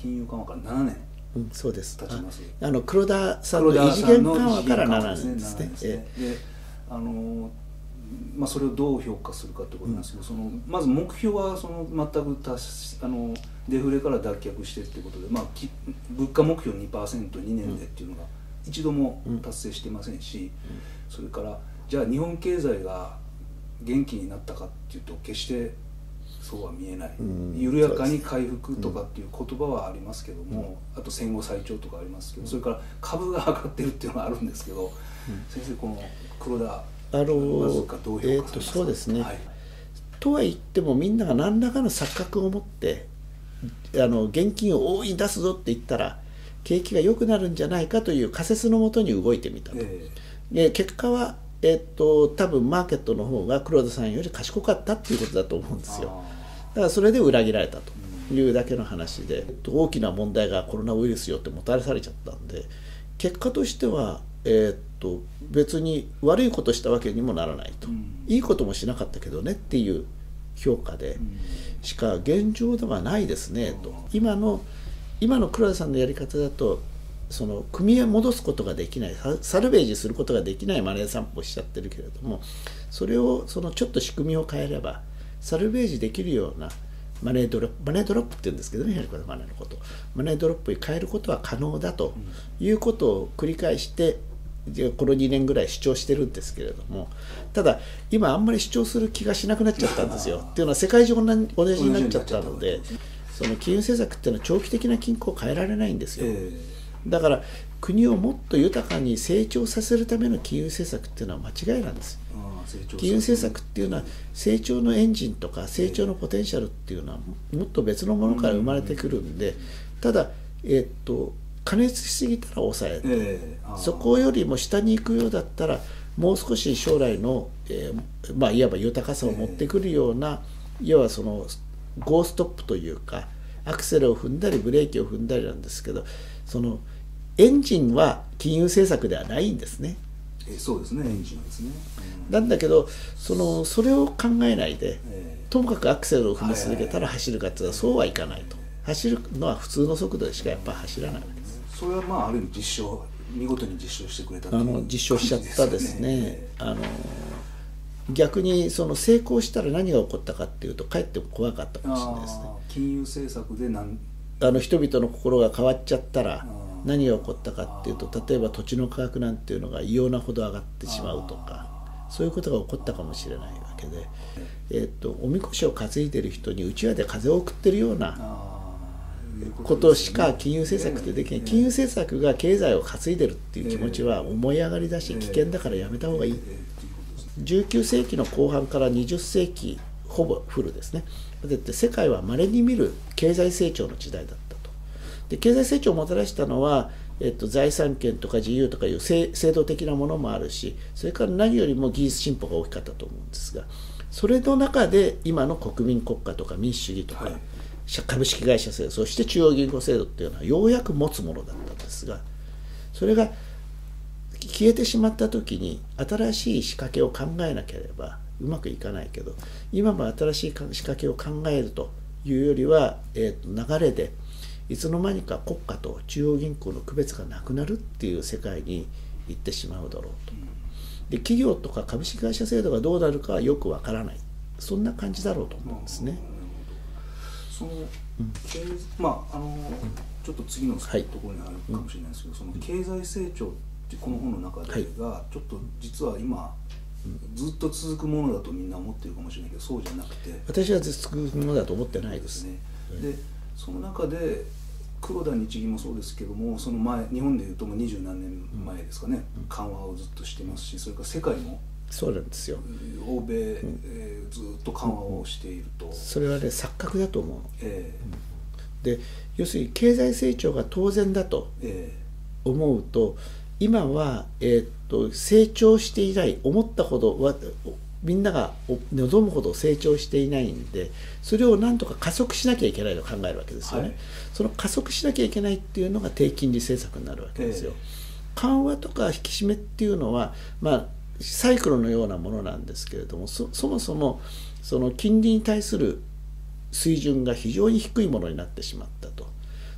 金融緩和から7年うん、そうです。経ちます。ああの黒田さん黒の異次元緩和から異次元緩和7年ですね。7でであのまあ、それをどう評価するかってことなんですけど、そのまず目標はその全く達しあのデフレから脱却してってことで、まあ、き物価目標 2%2 年でっていうのが一度も達成してませんし、それからじゃあ日本経済が元気になったかっていうと決してそうは見えない、うん。緩やかに回復とかっていう言葉はありますけども、あと戦後最長とかありますけど、それから株が上がってるっていうのはあるんですけど、先生この黒田あのまずかどう評価されますか？えーとそうですね。はい。とは言ってもみんなが何らかの錯覚を持ってあの現金を大いに出すぞって言ったら景気が良くなるんじゃないかという仮説のもとに動いてみたと。えで結果は、えっと多分マーケットの方が黒田さんより賢かったっていうことだと思うんですよ。だからそれで裏切られたというだけの話で、えっと大きな問題がコロナウイルスよってもたらされちゃったんで結果としては、えっと別に悪いことしたわけにもならないと、うん。いいこともしなかったけどねっていう評価で。うん。しか現状ではないですねと。今の今の黒田さんのやり方だとその組み戻すことができない。ササルベージすることができないマネー散歩をしちゃってるけれどもそれをそのちょっと仕組みを変えればサルベージできるようなマネードロップマネードロップって言うんですけどねやはりこれマネーのこと。マネードロップに変えることは可能だということを繰り返してでこの2年ぐらい主張してるんですけれども。ただ今あんまり主張する気がしなくなっちゃったんですよ。っていうのは世界中同じになっちゃったのでその金融政策っていうのは長期的な均衡を変えられないんですよ、えだから国をもっと豊かに成長させるための金融政策っていうのは間違いなんです。金融政策っていうのは成長のエンジンとか成長のポテンシャルっていうのはもっと別のものから生まれてくるんでただえーっと加熱しすぎたら抑える。そこよりも下に行くようだったらもう少し将来の、えーまあ、いわば豊かさを持ってくるような、要はそのゴーストップというかアクセルを踏んだりブレーキを踏んだりなんですけどそのエンジンは金融政策ではないんですね。ええそうですね。エンジンですね、うん。なんだけどそのそれを考えないでえともかくアクセルを踏み続けたはいら走るかっていうとそうはいかないと。走るのは普通の速度でしかやっぱ走らないです。えそれはまあある意味実証見事に実証してくれたあの実証しちゃったですね。あの逆にその成功したら何が起こったかっていうとかえって怖かったかもしれないですね。金融政策でなんあの人々の心が変わっちゃったらあ何が起こったかっていうと例えば土地の価格なんていうのが異様なほど上がってしまうとかそういうことが起こったかもしれないわけで、えー、とおみこしを担いでる人にうちわで風を送ってるようなことしか金融政策ってできない。ええ。金融政策が経済を担いでるっていう気持ちは思い上がりだし危険だからやめた方がいい。ええ。っていうことですね19世紀の後半から20世紀ほぼフルですね。だって世界は稀に見る経済成長の時代だった。とで経済成長をもたらしたのは、えっと、財産権とか自由とかいう制制度的なものもあるしそれから何よりも技術進歩が大きかったと思うんですがそれの中で今の国民国家とか民主主義とか、はい。社株式会社制度そして中央銀行制度っていうのはようやく持つものだったんですがそれが消えてしまった時に新しい仕掛けを考えなければうまくいかないけど今も新しい仕掛けを考えるというよりは、えーと流れでいつの間にか国家と中央銀行の区別がなくなるっていう世界に行ってしまうだろうと。で企業とか株式会社制度がどうなるかはよくわからない。そんな感じだろうと思うんですね。その、経まああの、ちょっと次のとはい。ころにあるかもしれないですけど、その経済成長ってこの本の中ではい。がちょっと実は今、ずっと続くものだとみんな思ってるかもしれないけどそうじゃなくて。私は続くものだと思ってないです。ね。でその中で黒田日銀もそうですけどもその前日本でいうともう二十何年前ですかね、緩和をずっとしてますしそれから世界もそうなんですよ。欧米、えーずっと緩和をしていると、それはね錯覚だと思う。えで要するに経済成長が当然だとええ。思うと今は、えーっと成長していない思ったほどわみんながお望むほど成長していないんでそれをなんとか加速しなきゃいけないと考えるわけですよね、はい。その加速しなきゃいけないっていうのが低金利政策になるわけですよ、え。緩和とか引き締めっていうのはまあサイクルのようなものなんですけれどもそそもそもその金利に対する水準が非常に低いものになってしまったと。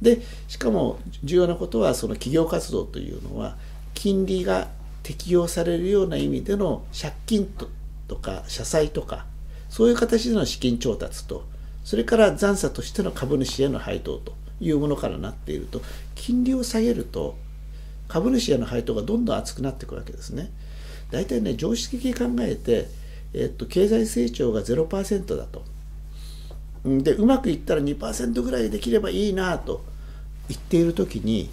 でしかも重要なことはその企業活動というのは金利が適用されるような意味での借金ととか社債とかそういう形での資金調達とそれから残差としての株主への配当というものからなっていると金利を下げると株主への配当がどんどん厚くなっていくわけですね。大体ね常識的に考えて、えっと、経済成長が0%だと。でうまくいったら2%ぐらいできればいいなと言っている時に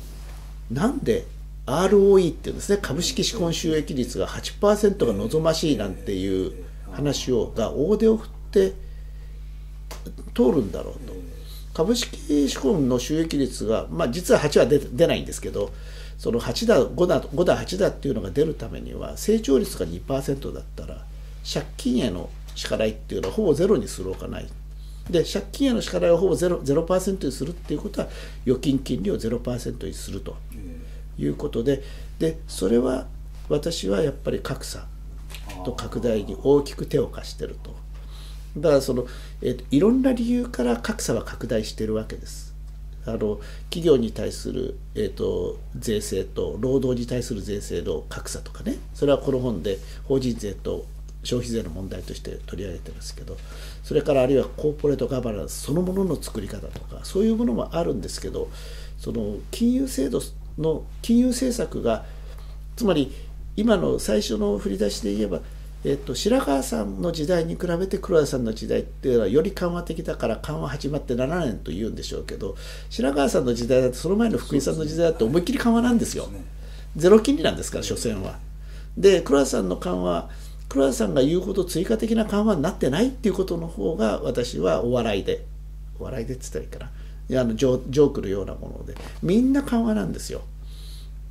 なんで ROE っていうんですね。株式資本収益率が8%が望ましいなんていう話をが大手を振って通るんだろうと。株式資本の収益率が、まあ、実は8は出出ないんですけどその8だ5だ5だ8だっていうのが出るためには成長率が2%だったら借金への支払いっていうのはほぼゼロにするほかない。で借金への支払いをほぼゼロ 0%, にするっていうことは預金金利を0%にすると。いうことででそれは私はやっぱり格差と拡大に大きく手を貸してると。だからその、えーと、いろんな理由から格差は拡大してるわけです。あの企業に対する、えーと、税制と労働に対する税制の格差とかね。それはこの本で法人税と消費税の問題として取り上げてますけど。それからあるいはコーポレートガバナンスそのものの作り方とかそういうものもあるんですけどその金融制度の金融政策がつまり今の最初の振り出しで言えば、えっと、白川さんの時代に比べて黒田さんの時代っていうのはより緩和的だから緩和始まって7年と言うんでしょうけど白川さんの時代だとその前の福井さんの時代だと思いっきり緩和なんですよ。ゼロ金利なんですから所詮は。で黒田さんの緩和黒田さんが言うほど追加的な緩和になってないっていうことの方が私はお笑いでお笑いでって言ったらいいかなあのジョークのようなものでみんな緩和なんですよ。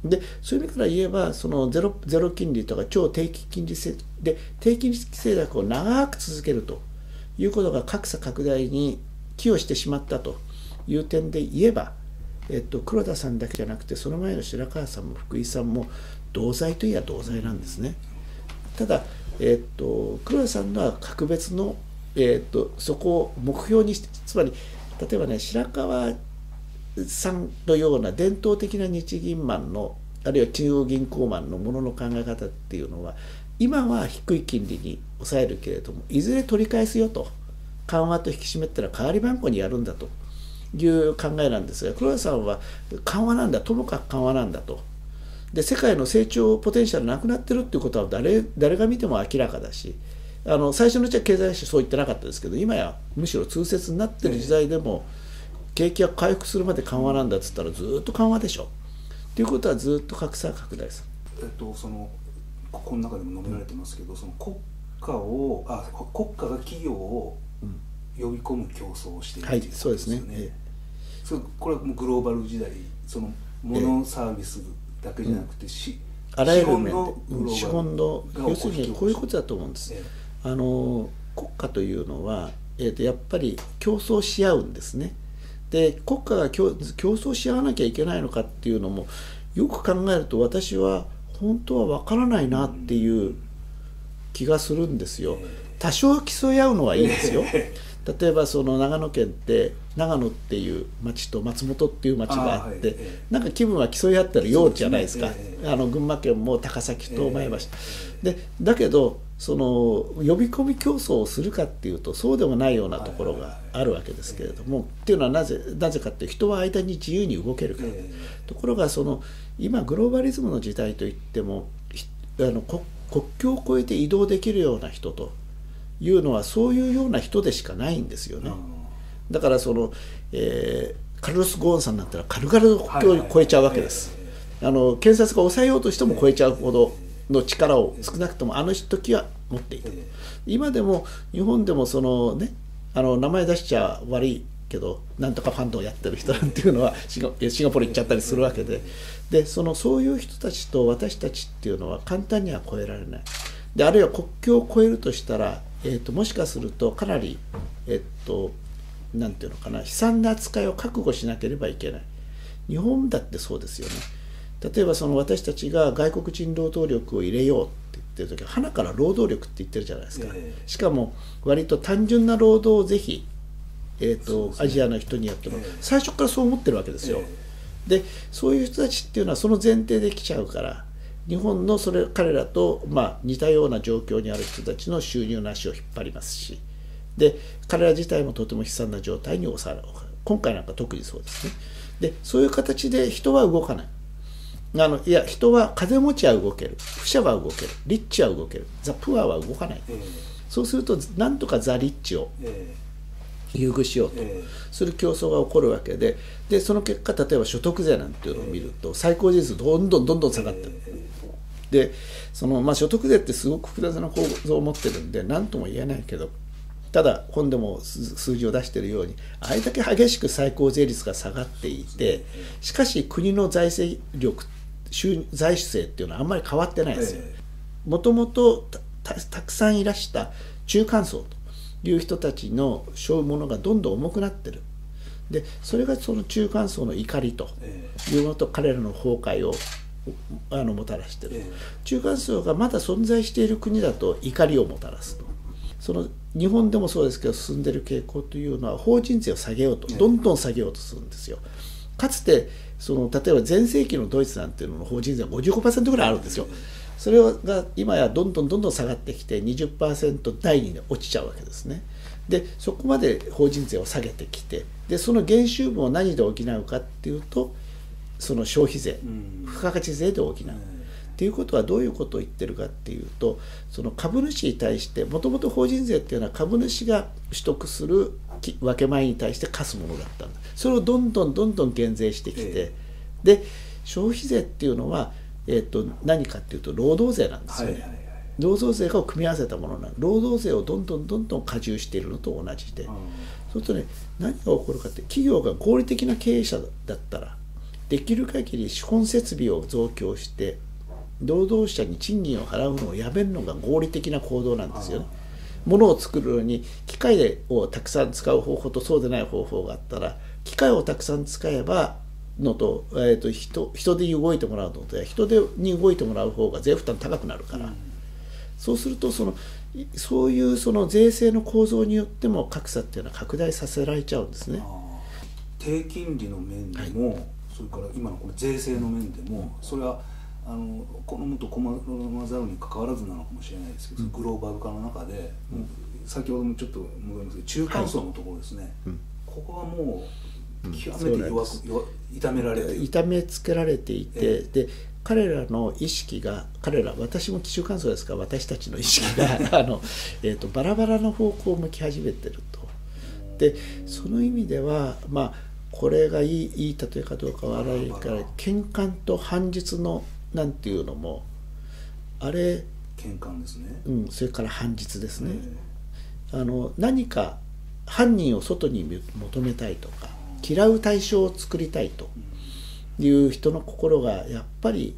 でそういう意味から言えばそのゼロゼロ金利とか超低金利で低金利政策を長く続けるということが格差拡大に寄与してしまったという点で言えば、えっと、黒田さんだけじゃなくてその前の白川さんも福井さんも同罪といえば同罪なんですね。ただえっと、黒田さんのは格別の、えっと、そこを目標にしてつまり例えばね白川さんのような伝統的な日銀マンのあるいは中央銀行マンのものの考え方っていうのは今は低い金利に抑えるけれどもいずれ取り返すよと。緩和と引き締めったら代わり番号にやるんだと。いう考えなんですが黒田さんは緩和なんだともかく緩和なんだと。で世界の成長ポテンシャルなくなってるっていうことは誰誰が見ても明らかだしあの最初のうちは経済史そう言ってなかったですけど今やむしろ通説になってる時代でも、景気が回復するまで緩和なんだっつったらずっと緩和でしょ。っていうことはずっと格差拡大する。えっとそのここの中でも述べられてますけど、うん、その国家をあ国家が企業を呼び込む競争をしている、ね、はいそうですね。ええ、それこれはもうグローバル時代そのモノサービスだけじゃなくて、しあらゆる面で資本の要するにこういうことだと思うんです。あの国家というのは、えー、とやっぱり競争し合うんですね。で国家が競争し合わなきゃいけないのかっていうのもよく考えると私は本当は分からないなっていう気がするんですよ。多少競い合うのはいいですよ。例えばその長野県って長野っていう町と松本っていう町があって、はい、なんか気分は競い合ったらようじゃないですか、ねえー、あの群馬県も高崎と前橋、えー、でだけどその呼び込み競争をするかっていうとそうでもないようなところがあるわけですけれども、っていうのはなぜなぜかって人は間に自由に動けるから、えー、ところがその今グローバリズムの時代といってもあの国境を越えて移動できるような人というのはそういうような人でしかないんですよね。だからその、えー、カルロス・ゴーンさんだったら軽々と国境を超えちゃうわけです。あの検察が抑えようとしても超えちゃうほどの力を少なくともあの時は持っていた。今でも日本でもそのねあの名前出しちゃ悪いけどなんとかファンドをやってる人なんていうのはシンガポール行っちゃったりするわけででそのそういう人たちと私たちっていうのは簡単には超えられないであるいは国境を越えるとしたらえーと、もしかするとかなりえっ、ー、と何て言うのかな悲惨な扱いを覚悟しなければいけない。日本だってそうですよね。例えばその私たちが外国人労働力を入れようって言ってる時は花から労働力って言ってるじゃないですか、しかも割と単純な労働をぜひえーとね。アジアの人にやっても、ええ。最初からそう思ってるわけですよ、え。でそういう人たちっていうのはその前提で来ちゃうから日本のそれ彼らと、まあ、似たような状況にある人たちの収入の足を引っ張りますし。で彼ら自体もとても悲惨な状態に収まる。今回なんか特にそうですね。でそういう形で人は動かない。あのいや人は金持ちは動ける。富者は動ける。リッチは動ける。ザ・プアは動かない。えそうするとなんとかザ・リッチをえ優遇しようと。えする競争が起こるわけででその結果例えば所得税なんていうのを見ると最高税率どんどんどんどん下がってる。でその、まあ、所得税ってすごく複雑な構造を持ってるんで何とも言えないけどただ本でも数数字を出しているようにあれだけ激しく最高税率が下がっていてしかし国の財政力収財政っていうのはあんまり変わってないですよ。えもともとたくさんいらした中間層という人たちの背負うものがどんどん重くなってる。でそれがその中間層の怒りとえいうのと彼らの崩壊をあのもたらしてる、え中間層がまだ存在している国だと怒りをもたらすと。その日本でもそうですけど進んでいる傾向というのは法人税を下げようとええ。どんどん下げようとするんですよ。かつてその例えば全盛期のドイツなんていうのの法人税は55%ぐらいあるんですよそれが今やどんどんどんどん下がってきて20%台に落ちちゃうわけですね。でそこまで法人税を下げてきてでその減収分を何で補うかっていうとその消費税うん。付加価値税で補う、っていうことはどういうことを言ってるかっていうとその株主に対してもともと法人税っていうのは株主が取得するき分け前に対して課すものだったんだ。それをどんどんどんどん減税してきて、え。で消費税っていうのは、えー、と何かっていうと労働税なんですよね、はいはいはい。労働税を組み合わせたものなの労働税をどんどんどんどん加重しているのと同じで、うん。そうするとね何が起こるかって企業が合理的な経営者だったらできる限り資本設備を増強して労働者に賃金を払うのをやめるのが合理的な行動なんですよね。物を作るのに機械をたくさん使う方法とそうでない方法があったら機械をたくさん使えばのと,、えー、と人人手に動いてもらうのと人手に動いてもらう方が税負担高くなるから、そうするとそのいそういうその税制の構造によっても格差っていうのは拡大させられちゃうんですね。低金利の面でも、それから今のこの税制の面でもそれはあの好むと好まざるに関わらずなのかもしれないですけど、グローバル化の中で、もう先ほどもちょっと戻りますけど中間層のところですね、うん。ここはもううん極めて弱く、そう弱痛められて痛めつけられていて、えで彼らの意識が彼ら私も中間層ですから私たちの意識が あの、えー、とバラバラの方向を向き始めてると。でその意味ではまあこれがいいいい例えかどうかは悪いから喧嘩と反日のなんていうのもあれ、喧嘩ですね、うん、それから反日ですね。えあの何か犯人を外に求めたいとか嫌う対象を作りたいという人の心がやっぱり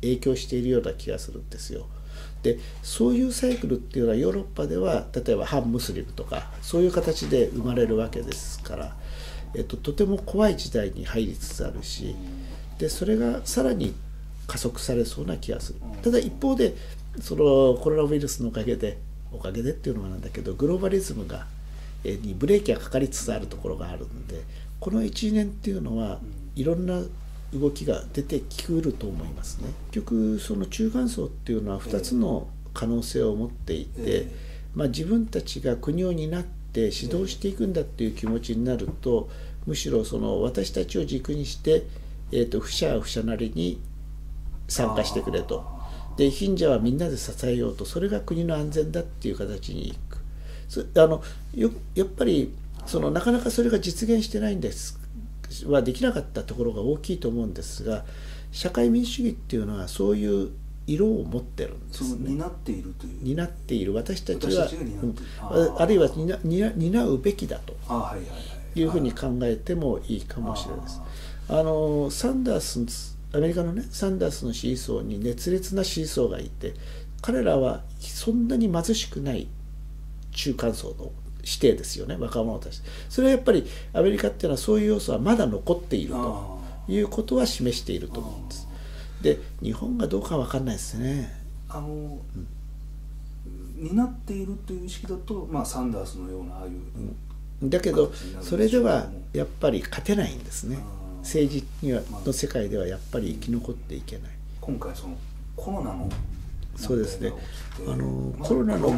影響しているような気がするんですよ。でそういうサイクルっていうのはヨーロッパでは例えば反ムスリムとかそういう形で生まれるわけですから、えっと、とても怖い時代に入りつつあるしでそれがさらに加速されそうな気がするただ一方でそのコロナウイルスのおかげでおかげでっていうのはなんだけどグローバリズムがにブレーキがかかりつつあるところがあるんでこの1年っていうのはいろんな動きが出てきうると思いますね。結局その中間層っていうのは2つの可能性を持っていて、えまあ、自分たちが国を担って指導していくんだっていう気持ちになるとむしろその私たちを軸にして、えー、と不者は不者なりに参加してくれと。で貧者はみんなで支えようと。それが国の安全だっていう形にいく。そあのよやっぱりそのなかなかそれが実現してないんですはできなかったところが大きいと思うんですが社会民主主義っていうのはそういう色を持ってるんでそのすね。担っているという。担っている。私たちはうんあるいは担うべきだというふうに考えてもいいかもしれないです。あのサンダースアメリカのねサンダースの支持層に熱烈な支持層がいて彼らはそんなに貧しくない中間層の指定ですよね若者たち。それはやっぱりアメリカっていうのはそういう要素はまだ残っているとあいうことは示していると思うんです。で日本がどうかわかんないですね。あの、担っているという意識だと、まあ、サンダースのようなああいうだけどそれではやっぱり勝てないんですね。政治にはまあ。の世界ではやっぱり生き残っていけない。今回そのコロナのそうですね。あのまあコロナの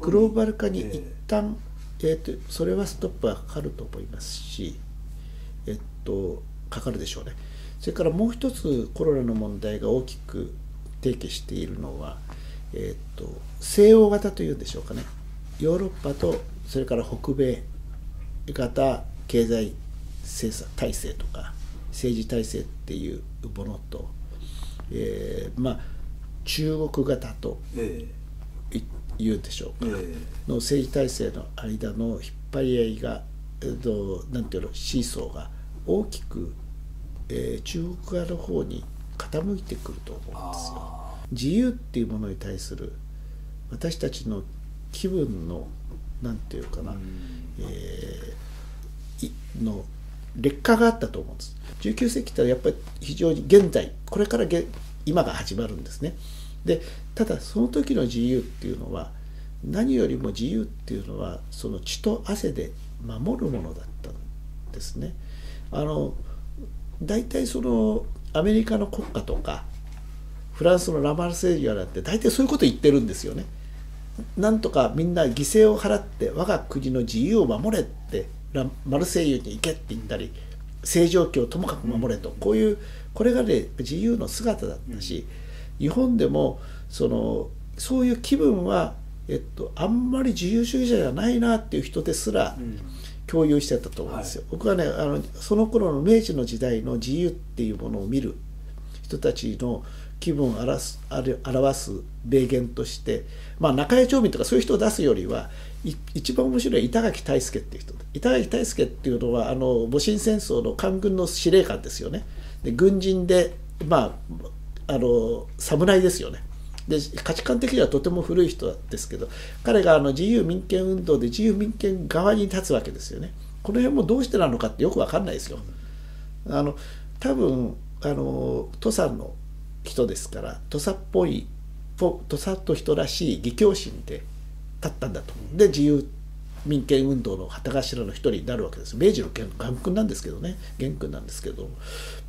グローバル化にええ。一旦、えー、とそれはストップはかかると思いますしえっとかかるでしょうね。それからもう一つコロナの問題が大きく提起しているのは、えっと西欧型というんでしょうかね。ヨーロッパとそれから北米型経済政策体制とか政治体制っていうものと、えーまあ中国型と言うでしょうか、ええ。の政治体制の間の引っ張り合いが、えっと、なんていうのシーソーが大きく、えー中国側の方に傾いてくると思うんですよ。あ自由っていうものに対する私たちの気分のなんていうかな、えーいの劣化があったと思うんです。19世紀ってやっぱり非常に現在これからげ今が始まるんですね。でただその時の自由っていうのは何よりも自由っていうのはその血と汗で守るものだったんですね。あの大体そのアメリカの国家とかフランスのラマルセイユなんて大体そういうこと言ってるんですよね。なんとかみんな犠牲を払って我が国の自由を守れってラマルセイユに行けって言ったり正常期をともかく守れとこういうこれがね自由の姿だったし日本でもそのそういう気分は、えっと、あんまり自由主義者じゃないなっていう人ですらうん共有してたと思うんですよ。僕はねあのその頃の明治の時代の自由っていうものを見る人たちの気分を表すある表す名言として、まあ、中谷町民とかそういう人を出すよりはい一番面白いのは板垣退助っていう人板垣退助っていうのはあの戊辰戦争の官軍の司令官ですよね。で軍人でまああの侍ですよね。で価値観的にはとても古い人ですけど彼があの自由民権運動で自由民権側に立つわけですよね。この辺もどうしてなのかってよくわかんないですよ。あの多分あの土佐の人ですから土佐っぽい土佐と人らしい義教心で立ったんだとで自由民権運動の旗頭の一人になるわけです。明治の元元君なんですけどね。元君なんですけど。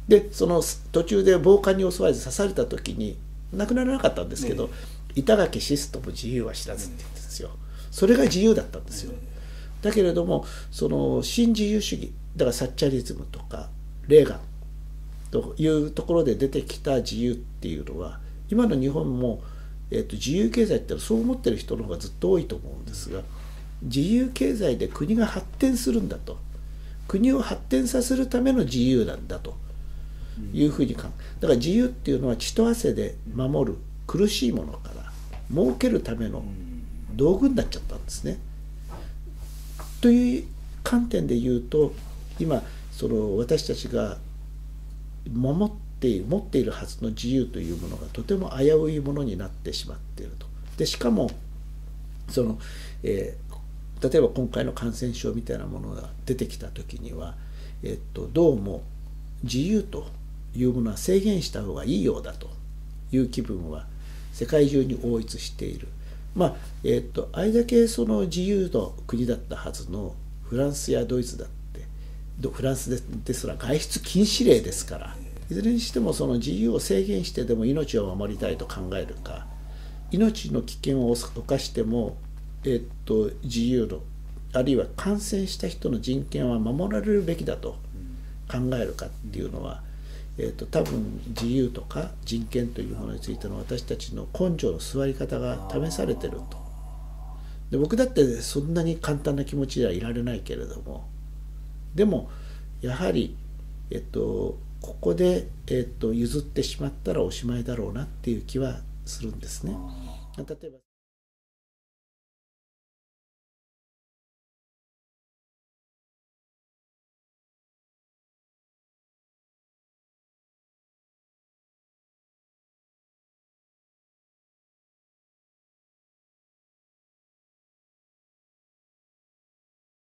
でその途中で暴漢に襲われて刺された時に亡くならなかったんですけど、板垣シストも自由は知らずって言うんですよ。それが自由だったんですよ、だけれどもその新自由主義だからサッチャリズムとかレーガンというところで出てきた自由っていうのは今の日本も、えー、と自由経済ってのはそう思ってる人の方がずっと多いと思うんですが自由経済で国が発展するんだと国を発展させるための自由なんだというふうに考えだから自由っていうのは血と汗で守る苦しいものから儲けるための道具になっちゃったんですね。という観点で言うと今その私たちが守っている持っているはずの自由というものがとても危ういものになってしまっていると。でしかもその、えー例えば今回の感染症みたいなものが出てきた時には、えっと、どうも自由というものは制限した方がいいようだという気分は世界中に応一している。まあえっとあれだけその自由の国だったはずのフランスやドイツだってフランスでですら外出禁止令ですからいずれにしてもその自由を制限してでも命を守りたいと考えるか命の危険を冒しても、えっと、自由のあるいは感染した人の人権は守られるべきだと考えるかっていうのは、えっと、多分自由とか人権というものについての私たちの根性の座り方が試されてると。で僕だってそんなに簡単な気持ちではいられないけれどもでもやはり、えっと、ここで、えっと、譲ってしまったらおしまいだろうなっていう気はするんですね。例えば